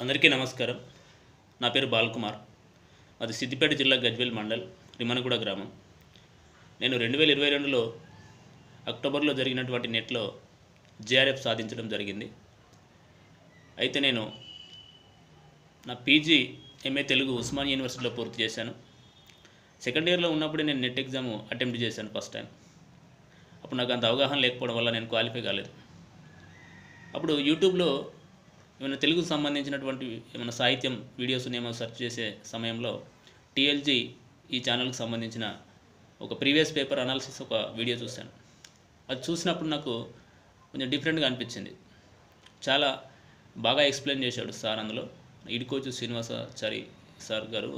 అందరికీ నమస్కారం. నా పేరు బాలకుమార్. అది సిద్దిపేట జిల్లా గజ్వేల్ మండల్ రిమనగూడ గ్రామం. నేను రెండు వేల ఇరవై రెండులో అక్టోబర్లో జరిగినటువంటి నెట్లో జేఆర్ఎఫ్ సాధించడం జరిగింది. అయితే నేను నా పీజీ ఎంఏ తెలుగు ఉస్మాన్ యూనివర్సిటీలో పూర్తి చేశాను. సెకండ్ ఇయర్లో ఉన్నప్పుడే నేను నెట్ ఎగ్జామ్ అటెంప్ట్ చేశాను ఫస్ట్ టైం. అప్పుడు నాకు అంత అవగాహన లేకపోవడం వల్ల నేను క్వాలిఫై కాలేదు. అప్పుడు యూట్యూబ్లో ఏమైనా తెలుగుకు సంబంధించినటువంటి ఏమైనా సాహిత్యం వీడియోస్ ఏమైనా సెర్చ్ చేసే సమయంలో టీఎల్జీ ఈ ఛానల్కి సంబంధించిన ఒక ప్రీవియస్ పేపర్ అనాలిసిస్ ఒక వీడియో చూశాను. అది చూసినప్పుడు నాకు కొంచెం డిఫరెంట్గా అనిపించింది. చాలా బాగా ఎక్స్ప్లెయిన్ చేశాడు సార్ అందులో. ఇడికోచు శ్రీనివాసాచారి సార్ గారు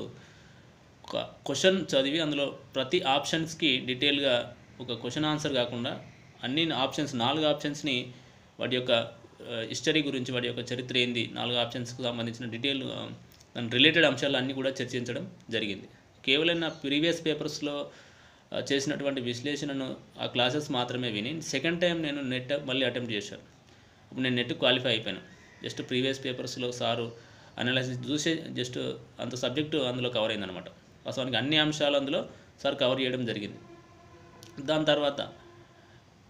ఒక క్వశ్చన్ చదివి అందులో ప్రతి ఆప్షన్స్కి డీటెయిల్గా ఒక క్వశ్చన్ ఆన్సర్ కాకుండా అన్ని ఆప్షన్స్ నాలుగు ఆప్షన్స్ని వాటి యొక్క హిస్టరీ గురించి వాటి యొక్క చరిత్ర ఏంది నాలుగు ఆప్షన్స్కి సంబంధించిన డీటెయిల్ దాని రిలేటెడ్ అంశాలు అన్నీ కూడా చర్చించడం జరిగింది. కేవలం నా ప్రీవియస్ పేపర్స్లో చేసినటువంటి విశ్లేషణను ఆ క్లాసెస్ మాత్రమే విని సెకండ్ టైం నేను నెట్ మళ్ళీ అటెంప్ట్ చేశాను. ఇప్పుడు నేను నెట్ క్వాలిఫై అయిపోయాను. జస్ట్ ప్రీవియస్ పేపర్స్లో సారు అనాలిసిస్ చూసే జస్ట్ అంత సబ్జెక్టు అందులో కవర్ అయిందనమాట వాస్తవానికి అన్ని అంశాలు అందులో సార్ కవర్ చేయడం జరిగింది. దాని తర్వాత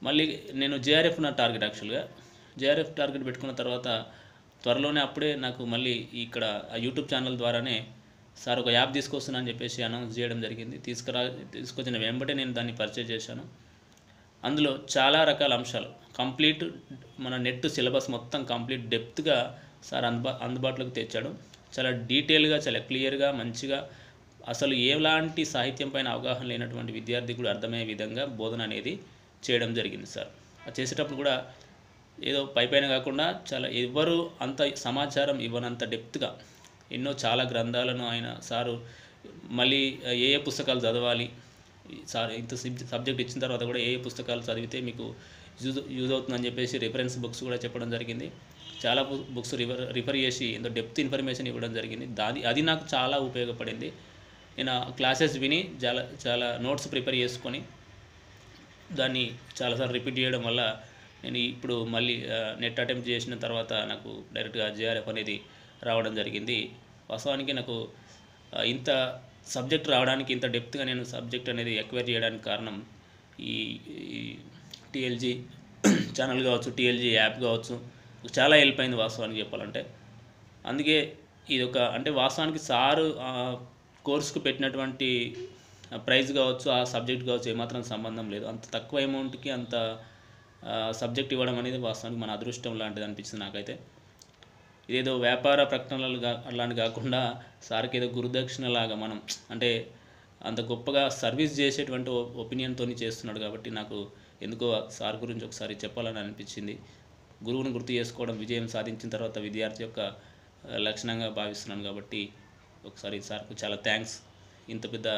మళ్ళీ నేను జేఆర్ఎఫ్ నా టార్గెట్ యాక్చువల్గా జేఆర్ఎఫ్ టార్గెట్ పెట్టుకున్న తర్వాత త్వరలోనే అప్పుడే నాకు మళ్ళీ ఇక్కడ ఆ యూట్యూబ్ ఛానల్ ద్వారానే సార్ ఒక యాప్ తీసుకొస్తున్నా అని చెప్పేసి అనౌన్స్ చేయడం జరిగింది. తీసుకురా తీసుకొచ్చిన వెంబటే నేను దాన్ని పర్చేజ్ చేశాను. అందులో చాలా రకాల అంశాలు. కంప్లీట్ మన నెట్ సిలబస్ మొత్తం కంప్లీట్ డెప్త్గా సార్ అందుబా అందుబాటులోకి తెచ్చాడు. చాలా డీటెయిల్గా చాలా క్లియర్గా మంచిగా అసలు ఎలాంటి సాహిత్యం పైన అవగాహన లేనటువంటి విద్యార్థి కూడా అర్థమయ్యే విధంగా బోధన అనేది చేయడం జరిగింది సార్. అది చేసేటప్పుడు కూడా ఏదో పైపైన కాకుండా చాలా ఎవరు అంత సమాచారం ఇవ్వనంత డెప్త్గా ఎన్నో చాలా గ్రంథాలను ఆయన సారు మళ్ళీ ఏ ఏ పుస్తకాలు చదవాలి సార్ ఇంత సబ్జెక్ట్ ఇచ్చిన తర్వాత కూడా ఏ ఏ పుస్తకాలు చదివితే మీకు యూజ్ యూజ్ అవుతుందని చెప్పేసి రిఫరెన్స్ బుక్స్ కూడా చెప్పడం జరిగింది. చాలా బుక్స్ రిఫర్ రిఫర్ చేసి ఎంతో డెప్త్ ఇన్ఫర్మేషన్ ఇవ్వడం జరిగింది. దాది అది నాకు చాలా ఉపయోగపడింది. నేను క్లాసెస్ విని చాలా చాలా నోట్స్ ప్రిపేర్ చేసుకొని దాన్ని చాలాసార్లు రిపీట్ చేయడం వల్ల నేను ఇప్పుడు మళ్ళీ నెట్ అటెంప్ట్ చేసిన తర్వాత నాకు డైరెక్ట్గా జేఆర్ఎఫ్ అనేది రావడం జరిగింది. వాస్తవానికి నాకు ఇంత సబ్జెక్ట్ రావడానికి ఇంత డెప్త్గా నేను సబ్జెక్ట్ అనేది ఎక్వైర్ చేయడానికి కారణం ఈ టీఎల్జీ ఛానల్ కావచ్చు టీఎల్జీ యాప్ కావచ్చు చాలా హెల్ప్ అయింది వాస్తవానికి చెప్పాలంటే. అందుకే ఇది ఒక అంటే వాస్తవానికి సారు కోర్సుకు పెట్టినటువంటి ప్రైజ్ కావచ్చు ఆ సబ్జెక్ట్ కావచ్చు ఏమాత్రం సంబంధం లేదు. అంత తక్కువ అమౌంట్కి అంత సబ్జెక్ట్ ఇవ్వడం అనేది వాస్తవానికి మన అదృష్టం లాంటిది అనిపిస్తుంది నాకైతే. ఇదేదో వ్యాపార ప్రకటనలు అలాంటి కాకుండా సార్కి ఏదో గురుదక్షిణ లాగా మనం అంటే అంత గొప్పగా సర్వీస్ చేసేటువంటి ఒపీనియన్తో చేస్తున్నాడు కాబట్టి నాకు ఎందుకో సార్ గురించి ఒకసారి చెప్పాలని అనిపించింది. గురువుని గుర్తు చేసుకోవడం విజయం సాధించిన తర్వాత విద్యార్థి యొక్క లక్షణంగా భావిస్తున్నాను కాబట్టి ఒకసారి సార్కు చాలా థ్యాంక్స్ ఇంత పెద్ద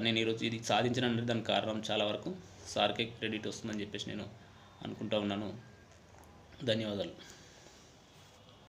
నేను ఈరోజు ఇది సాధించిన దానికి కారణం చాలా వరకు సార్కే క్రెడిట్ వస్తుందని చెప్పేసి నేను అనుకుంటా ఉన్నాను. ధన్యవాదాలు.